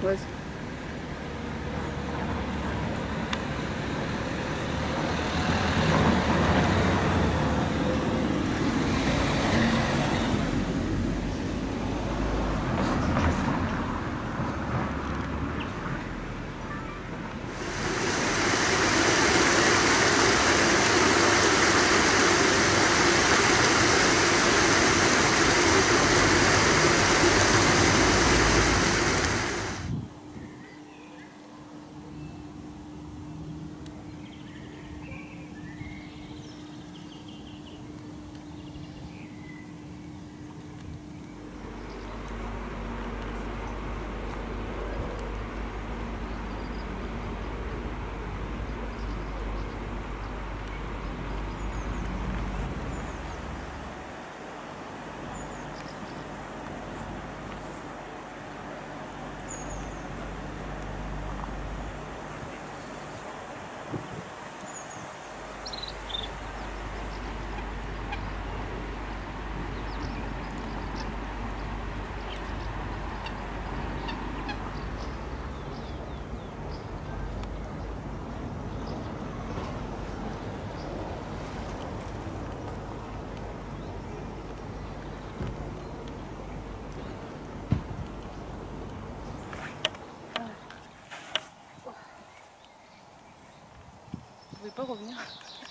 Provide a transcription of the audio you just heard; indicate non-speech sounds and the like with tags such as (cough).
Класс. pouvait pas revenir. (laughs)